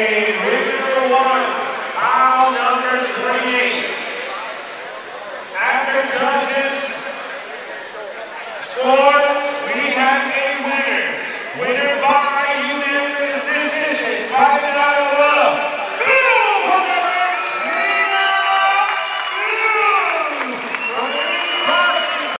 in one, number 28. After judges